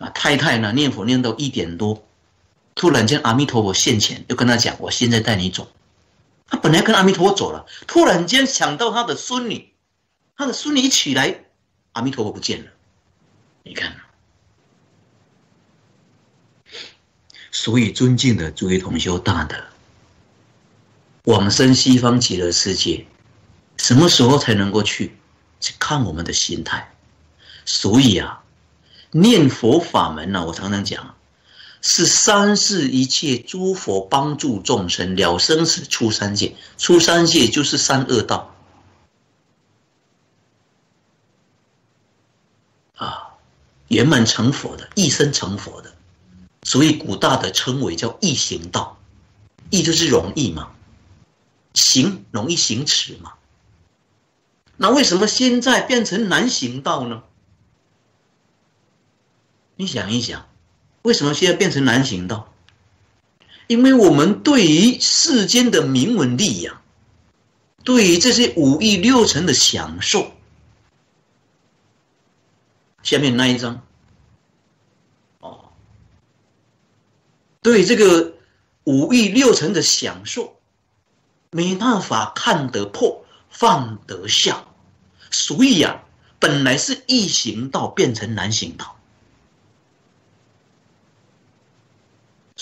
啊，太太呢念佛念到一点多，突然间阿弥陀佛现前，又跟他讲：“我现在带你走。”他本来跟阿弥陀佛走了，突然间想到他的孙女，他的孙女一起来，阿弥陀佛不见了。你看，所以尊敬的诸位同修大德，往生西方极乐世界，什么时候才能够去？去看我们的心态。所以啊。念佛法门呢，我常常讲，是三世一切诸佛帮助众生了生死出三界，出三界就是三恶道。啊，圆满成佛的，一生成佛的，所以古大的称为叫易行道，易就是容易嘛，行容易行持嘛，那为什么现在变成难行道呢？你想一想，为什么现在变成难行道？因为我们对于世间的名闻利养，对于这些五欲六尘的享受，下面那一张，哦，对这个五欲六尘的享受，没办法看得破，放得下，所以呀，本来是易行道，变成难行道。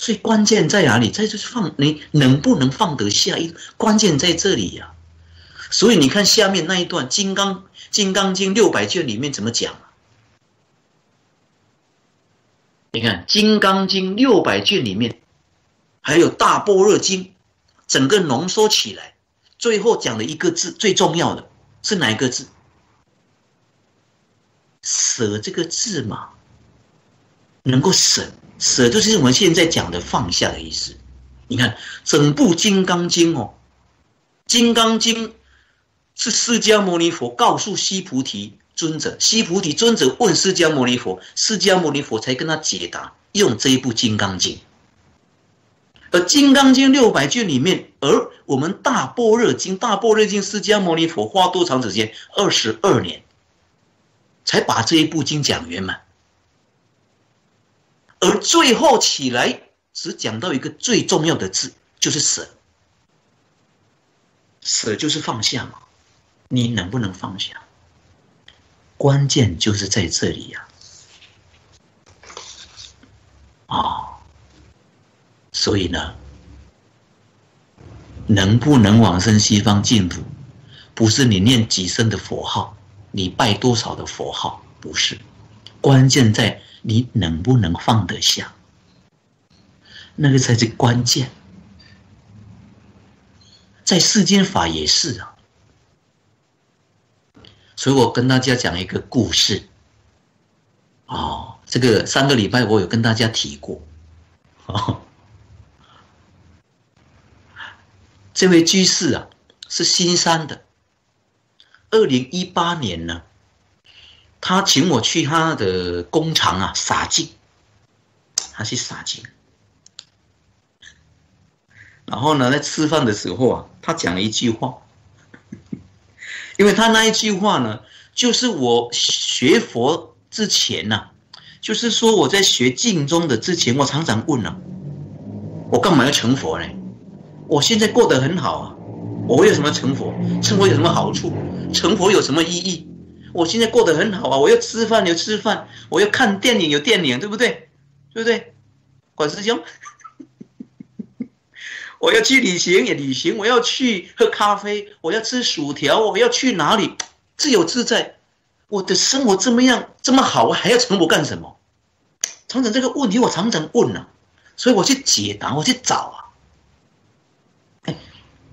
所以关键在哪里？在就是放你能不能放得下？一关键在这里呀。所以你看下面那一段《金刚金刚经》六百卷里面怎么讲啊？你看《金刚经》六百卷里面，还有《大般若经》，整个浓缩起来，最后讲的一个字，最重要的是哪一个字？舍这个字嘛，能够舍。舍就是我们现在讲的放下的意思。你看整部《金刚经》哦，《金刚经》是释迦牟尼佛告诉西菩提尊者，西菩提尊者问释迦牟尼佛，释迦牟尼佛才跟他解答，用这一部《金刚经》。而《金刚经》六百卷里面，而我们《大般若经》，《大般若经》释迦牟尼佛花多长时间？二十二年，才把这一部经讲圆满。而最后起来只讲到一个最重要的字，就是舍。舍就是放下嘛，你能不能放下？关键就是在这里呀。啊，所以呢，能不能往生西方净土，不是你念几声的佛号，你拜多少的佛号，不是，关键在。你能不能放得下？那个才是关键。在世间法也是啊，所以我跟大家讲一个故事。哦，这个三个礼拜我有跟大家提过。哦，这位居士啊，是新山的。二零一八年呢。他请我去他的工厂啊洒净，他去洒净。然后呢，在吃饭的时候啊，他讲了一句话，因为他那一句话呢，就是我学佛之前呐，就是说我在学净宗的之前，我常常问了，我干嘛要成佛呢？我现在过得很好啊，我为什么成佛？成佛有什么好处？成佛有什么意义？我现在过得很好啊！我要吃饭有吃饭，我要看电影有电影，对不对？对不对？管师兄，我要去旅行也旅行，我要去喝咖啡，我要吃薯条，我要去哪里？自由自在，我的生活这么样这么好，我还要成佛干什么？常常这个问题我常常问啊，所以我去解答，我去找啊。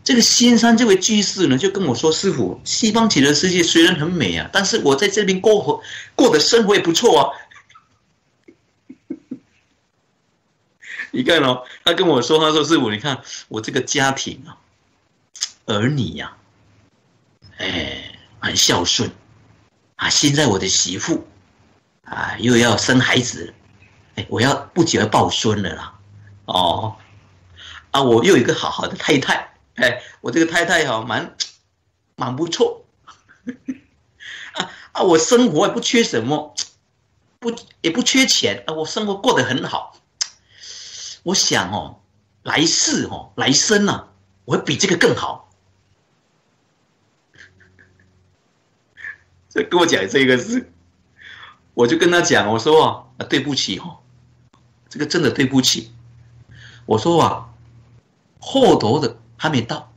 这个仙山这位居士呢，就跟我说：“师傅，西方极乐世界虽然很美啊，但是我在这边过活过的生活也不错啊。”你看哦，他跟我说：“他说师傅，你看我这个家庭啊，儿女呀，哎，很孝顺啊。现在我的媳妇啊，又要生孩子，哎，我要不久要抱孙了啦。哦，啊，我又有一个好好的太太。”哎，我这个太太哈，蛮蛮不错，啊啊，我生活也不缺什么，不也不缺钱啊，我生活过得很好。我想哦，来世哦，来生呐，我会比这个更好。这跟我讲这个事，我就跟他讲，我说啊，对不起哦，这个真的对不起。我说啊，后头的还没到，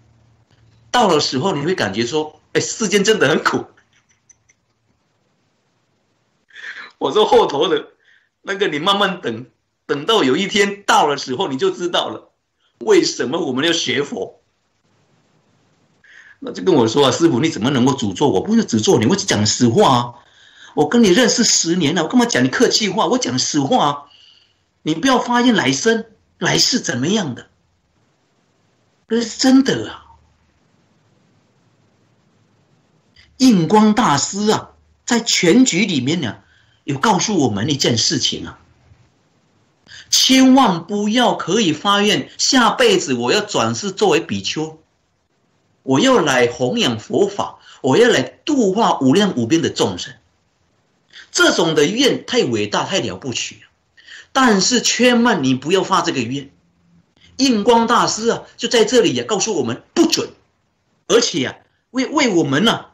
到了时候你会感觉说，哎，世间真的很苦。我说后头的，那个你慢慢等，等到有一天到了时候，你就知道了，为什么我们要学佛。那就跟我说啊，师傅你怎么能够诅咒我？不是诅咒你，我讲实话啊。我跟你认识十年了，我干嘛讲你客气话？我讲实话啊，你不要发现来生。来世怎么样的？这是真的啊！印光大师啊，在全局里面呢，有告诉我们一件事情啊：千万不要可以发愿下辈子我要转世作为比丘，我要来弘扬佛法，我要来度化无量无边的众生。这种的愿太伟大，太了不起了。但是千万你不要发这个愿，印光大师啊，就在这里也告诉我们不准，而且呀，为为我们呢，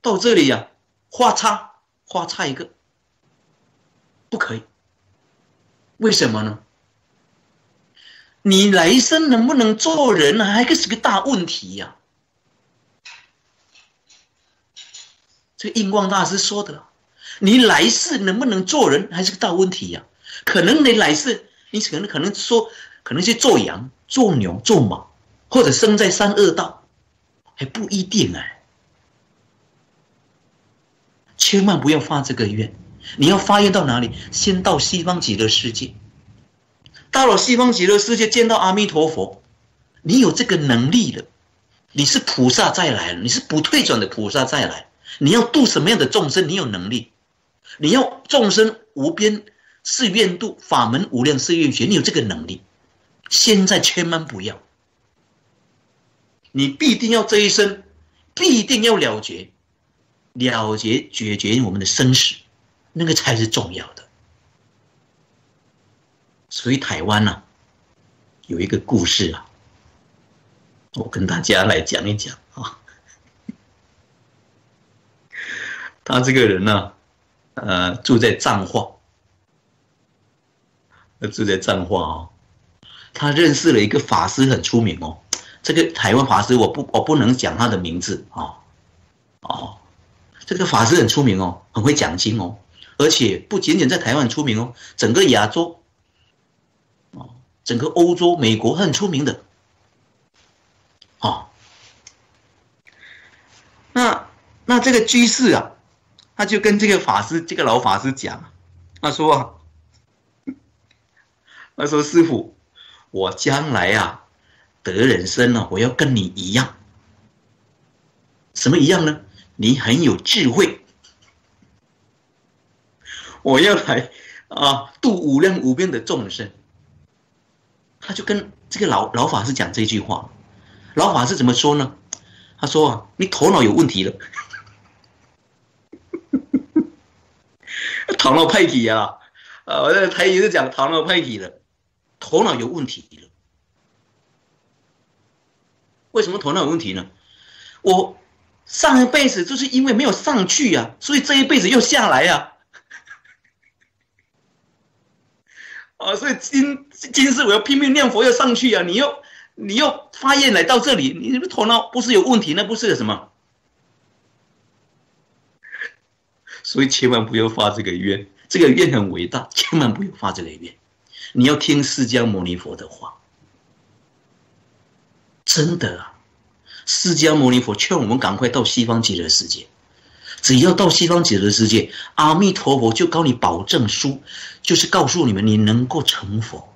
到这里呀，画叉画叉一个，不可以。为什么呢？你来生能不能做人呢？还是个大问题呀。这印光大师说的。你来世能不能做人，还是个大问题呀？可能你来世，你可能可能说，可能去做羊、做牛、做马，或者生在三恶道，还不一定哎。千万不要发这个愿，你要发愿到哪里？先到西方极乐世界。到了西方极乐世界，见到阿弥陀佛，你有这个能力了，你是菩萨再来了，你是不退转的菩萨再来，你要度什么样的众生？你有能力。你要众生无边誓愿度，法门无量誓愿学，你有这个能力。现在千万不要，你必定要这一生，必定要了结，了结解决我们的生死，那个才是重要的。所以台湾呢，有一个故事啊，我跟大家来讲一讲啊。他这个人呢。呃，住在彰化，住在彰化哦。他认识了一个法师，很出名哦。这个台湾法师，我不，我不能讲他的名字啊。哦，这个法师很出名哦，很会讲经哦，而且不仅仅在台湾出名哦，整个亚洲，哦，整个欧洲、美国很出名的。哦，那那这个居士啊。他就跟这个法师，这个老法师讲，他说：“他说师傅，我将来啊得人生了，我要跟你一样，什么一样呢？你很有智慧，我要来啊度无量无边的众生。”他就跟这个老老法师讲这句话，老法师怎么说呢？他说：“啊，你头脑有问题了。”头脑派体啊！啊，我在台语是讲头脑派体的，头脑有问题了。为什么头脑有问题呢？我上一辈子就是因为没有上去呀，所以这一辈子又下来呀。啊，所以今今世我要拼命念佛要上去啊！你又你又发愿来到这里，你的头脑不是有问题？那不是什么？所以千万不要发这个愿，这个愿很伟大，千万不要发这个愿。你要听释迦牟尼佛的话，真的啊！释迦牟尼佛劝我们赶快到西方极乐世界，只要到西方极乐世界，阿弥陀佛就告你保证书，就是告诉你们你能够成佛，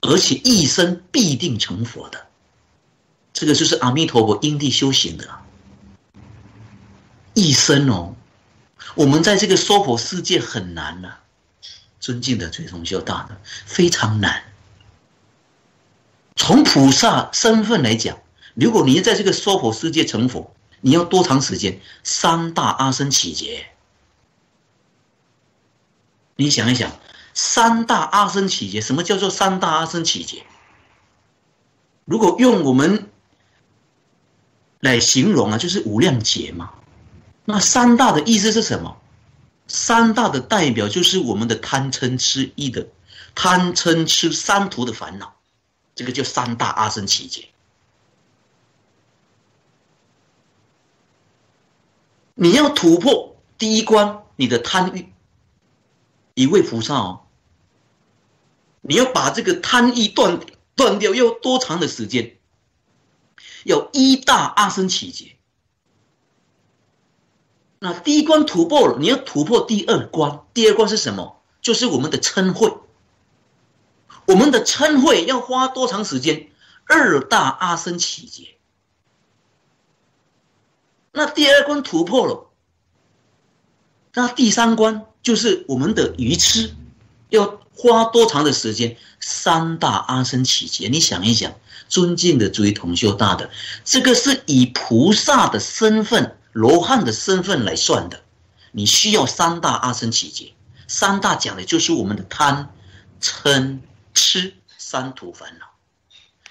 而且一生必定成佛的。这个就是阿弥陀佛因地修行的。一生哦，我们在这个娑婆世界很难呐，尊敬的最崇修大的非常难。从菩萨身份来讲，如果你在这个娑婆世界成佛，你要多长时间？三大阿僧祇劫。你想一想，三大阿僧祇劫，什么叫做三大阿僧祇劫？如果用我们来形容啊，就是无量劫嘛。那三大的意思是什么？三大的代表就是我们的贪嗔痴意的贪嗔痴三途的烦恼，这个叫三大阿僧祇劫。你要突破第一关，你的贪欲，一位菩萨哦，你要把这个贪欲断断掉，要多长的时间？要一大阿僧祇劫。那第一关突破了，你要突破第二关。第二关是什么？就是我们的嗔恚。我们的嗔恚要花多长时间？二大阿僧祇劫。那第二关突破了，那第三关就是我们的愚痴，要花多长的时间？三大阿僧祇劫。你想一想，尊敬的诸位同修大的，这个是以菩萨的身份、罗汉的身份来算的。你需要三大阿僧祇劫，三大讲的就是我们的贪、嗔、痴三途烦恼。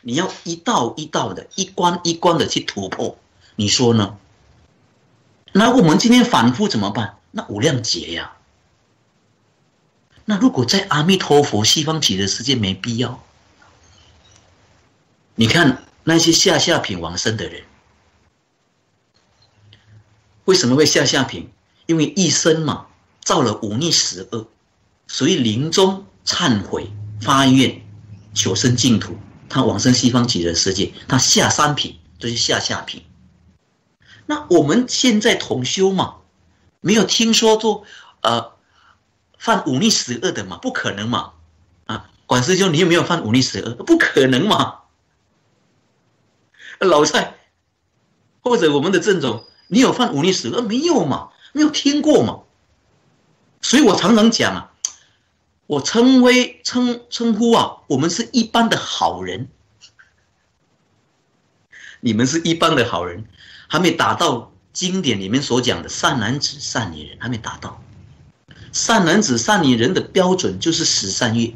你要一道一道的、一关一关的去突破，你说呢？那我们今天反复怎么办？那无量劫呀。那如果在阿弥陀佛西方极乐世界没必要。你看那些下下品往生的人，为什么会下下品？因为一生嘛造了忤逆十恶，所以临终忏悔发愿求生净土，他往生西方极乐世界，他下三品就是下下品。那我们现在同修嘛，没有听说过呃犯忤逆十恶的嘛？不可能嘛！啊，管师兄，你有没有犯忤逆十恶？不可能嘛！老蔡或者我们的郑总，你有犯忤逆十恶没有嘛？没有听过嘛？所以我常常讲啊，我称为称称呼啊，我们是一般的好人，你们是一般的好人。还没达到经典里面所讲的善男子、善女人，还没达到。善男子、善女人的标准就是十善月。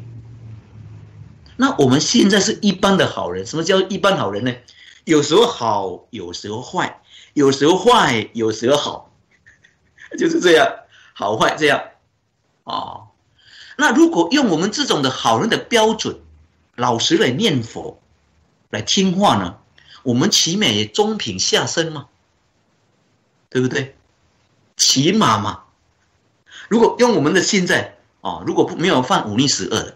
那我们现在是一般的好人，什么叫一般好人呢？有时候好，有时候坏，有时候坏，有时候好，就是这样，好坏这样。哦，那如果用我们这种的好人的标准，老实来念佛，来听话呢？我们起码也中品下生嘛，对不对？起码嘛。如果用我们的现在啊，如果不没有犯五逆十恶的，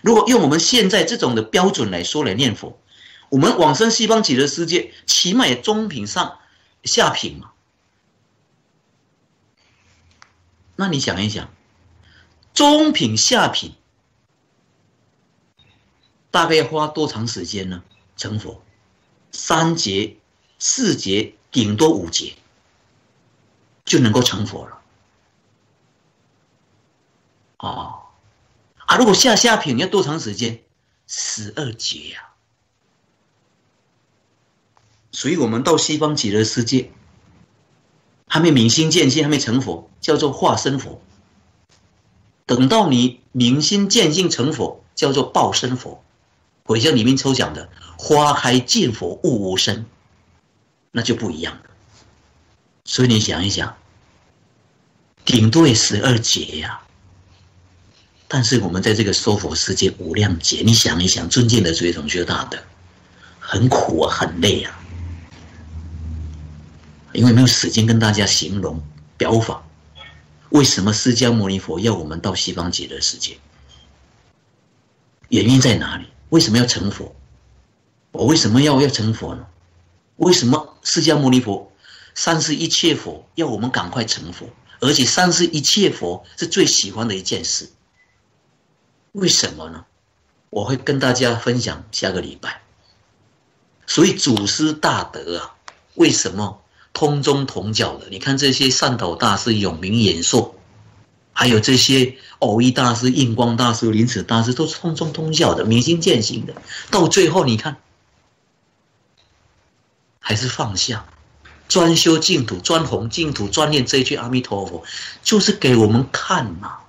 如果用我们现在这种的标准来说来念佛，我们往生西方极乐世界，起码也中品上下品嘛。那你想一想，中品下品大概要花多长时间呢？成佛？三节、四节，顶多五节，就能够成佛了。哦，啊，如果下下品要多长时间？十二节呀。所以我们到西方极乐世界，还没明心见性，还没成佛，叫做化身佛。等到你明心见性成佛，叫做报身佛。回教里面抽讲的“花开见佛悟无生”，那就不一样了。所以你想一想，顶多也十二劫呀。但是我们在这个娑婆世界无量劫，你想一想，尊敬的诸位同学大的，很苦啊，很累啊。因为没有时间跟大家形容表法，为什么释迦牟尼佛要我们到西方极乐世界？原因在哪里？为什么要成佛？我为什么要要成佛呢？为什么释迦牟尼佛三世一切佛要我们赶快成佛？而且三世一切佛是最喜欢的一件事。为什么呢？我会跟大家分享下个礼拜。所以祖师大德啊，为什么通宗同教的？你看这些善导大师永明延寿。还有这些偶一大师、印光大师、临此大师，都是通宗通教的、明心见性的。到最后，你看，还是放下，专修净土，专弘净土，专念这一句阿弥陀佛，就是给我们看嘛。